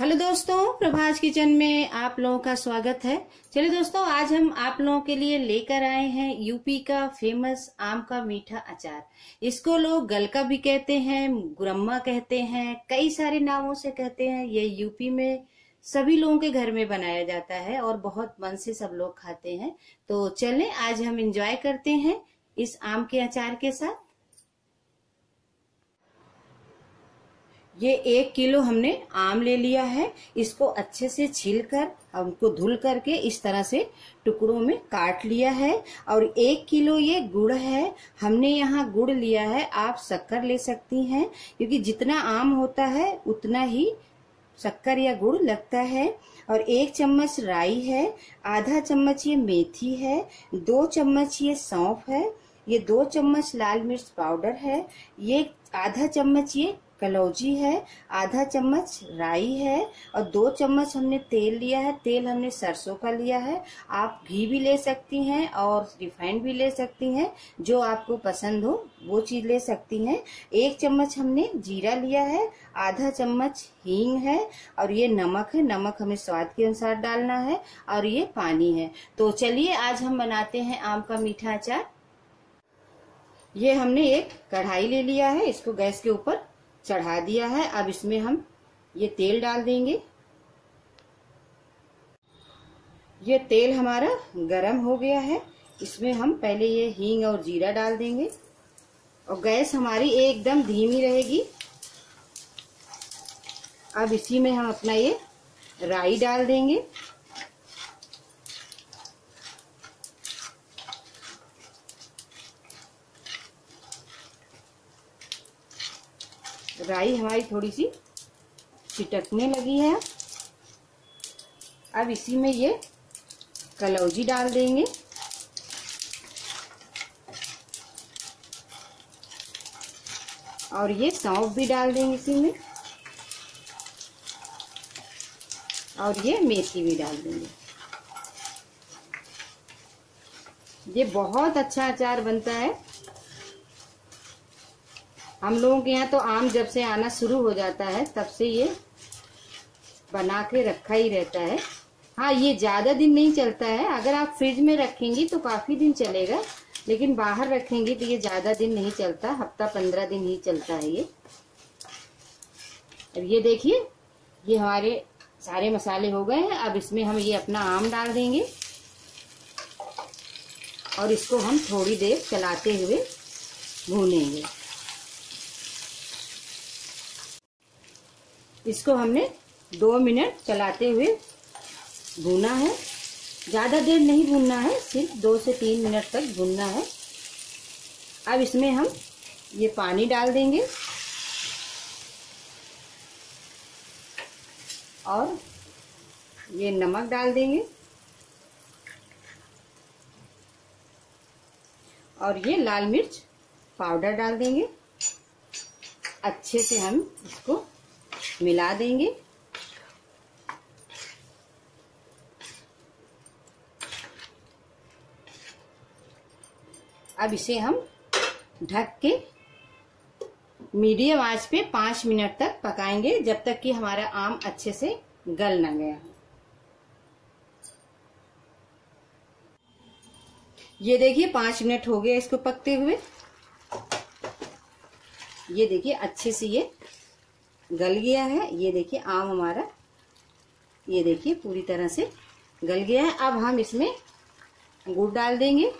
Hello दोस्तों, प्रभाज kitchen में आप लोगों का स्वागत है। चलिए दोस्तों, आज हम आप लोगों के लिए लेकर आए हैं यूपी का फ़ेमस आम का मीठा अचार। इसको लोग गलका भी कहते हैं, गुरम्मा कहते हैं, कई सारे नामों से कहते हैं। ये यूपी में सभी लोगों के घर में बनाया जाता है और बहुत मन से सब लोग खाते हैं। तो चलें, आज हम इंजॉय करते हैं इस आम के अचार के साथ। ये एक किलो हमने आम ले लिया है। इसको अच्छे से छील कर हमको धुल करके इस तरह से टुकड़ों में काट लिया है। और एक किलो ये गुड़ है। हमने यहाँ गुड़ लिया है। आप शक्कर ले सकती हैं, क्योंकि जितना आम होता है, उतना ही शक्कर या गुड़ लगता है। और एक चम्मच राई है, आधा चम्मच ये मेथी है, दो चम्मच ये सौंफ है, ये दो चम्मच लाल मिर्च पाउडर है, ये आधा चम्मच ये कलौजी है, आधा चम्मच राई है और दो चम्मच हमने तेल लिया है। तेल हमने सरसों का लिया है। आप घी भी ले सकती हैं और रिफाइंड भी ले सकती हैं, जो आपको पसंद हो, वो चीज़ ले सकती हैं। एक चम्मच हमने जीरा लिया है, आधा चम्मच हींग है और ये नमक है। नमक हमें स्वाद के अनुसार डालना है और ये पानी है। तो चलिए, आज हम बनाते हैं आम का मीठा अचार। ये हमने एक कढ़ाई ले लिया है, इसको गैस के ऊपर चढ़ा दिया है। अब इसमें हम ये तेल डाल देंगे। ये तेल हमारा गरम हो गया है। इसमें हम पहले ये हींग और जीरा डाल देंगे। और गैस हमारी एकदम धीमी रहेगी। अब इसी में हम अपना ये राई डाल देंगे। राई हमारी थोड़ी सी चिटकने लगी है। अब इसी में ये कलौजी डाल देंगे। और ये सौंफ भी डाल देंगे इसी में। और ये मेथी भी डाल देंगे। ये बहुत अच्छा अचार बनता है। हम लोगों के यहाँ तो आम जब से आना शुरू हो जाता है, तब से ये बना के रखा ही रहता है। हाँ ये ज़्यादा दिन नहीं चलता है। अगर आप फ्रिज में रखेंगी तो काफ़ी दिन चलेगा, लेकिन बाहर रखेंगी तो ये ज़्यादा दिन नहीं चलता, हफ़्ता पंद्रह दिन ही चलता है ये। अब ये देखिए, ये हमारे सारे मसाले हो गए हैं। अब इसमें हम ये अपना आम डाल देंगे और इसको हम थोड़ी देर चलाते हुए भूनेंगे। इसको हमने दो मिनट चलाते हुए भूना है। ज़्यादा देर नहीं भूनना है, सिर्फ़ दो से तीन मिनट तक भूनना है। अब इसमें हम ये पानी डाल देंगे और ये नमक डाल देंगे और ये लाल मिर्च पाउडर डाल देंगे। अच्छे से हम इसको मिला देंगे। अब इसे हम ढक के मीडियम आँच पे पाँच मिनट तक पकाएँगे, जब तक कि हमारा आम अच्छे से गल ना गया। ये देखिए, पाँच मिनट हो गया इसको पकते हुए। ये देखिए, अच्छे से ये गल गया है, ये देखिए आम हमारा, ये देखिए पूरी तरह से गल गया है। अब हम इसमें गुड़ डाल देंगे।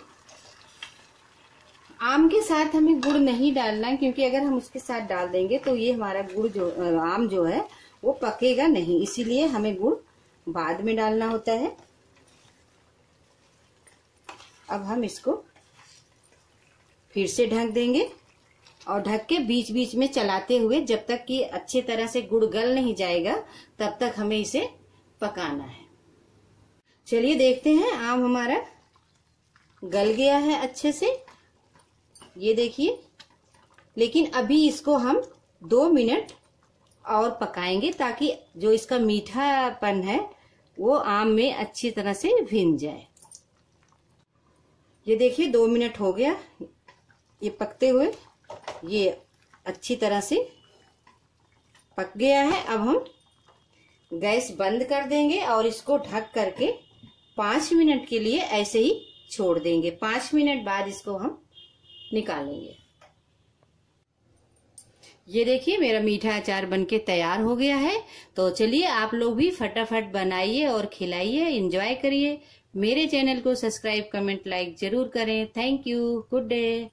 आम के साथ हमें गुड़ नहीं डालना है क्योंकि अगर हम उसके साथ डाल देंगे तो ये हमारा गुड़ जो, आम जो है, वो पकेगा नहीं। इसीलिए हमें गुड़ बाद में डालना होता है। अब हम इसको फिर से ढक देंगे। और ढक के बीच बीच में चलाते हुए जब तक कि अच्छे तरह से गुड़ गल नहीं जाएगा, तब तक हमें इसे पकाना है। चलिए देखते हैं, आम हमारा गल गया है अच्छे से। ये देखिए, लेकिन अभी इसको हम दो मिनट और पकाएँगे ताकि जो इसका मीठापन है, वो आम में अच्छी तरह से भिन जाए। ये देखिए, दो मिनट हो गया ये पकते हुए। ये अच्छी तरह से पक गया है। अब हम गैस बंद कर देंगे और इसको ढक करके पाँच मिनट के लिए ऐसे ही छोड़ देंगे। पाँच मिनट बाद इसको हम निकालेंगे। ये देखिए, मेरा मीठा अचार बनके तैयार हो गया है। तो चलिए, आप लोग भी फटाफट बनाइए और खिलाइए, एंजॉय करिए। मेरे चैनल को सब्सक्राइब, कमेंट, लाइक ज़रूर करें। Thank you. Good day.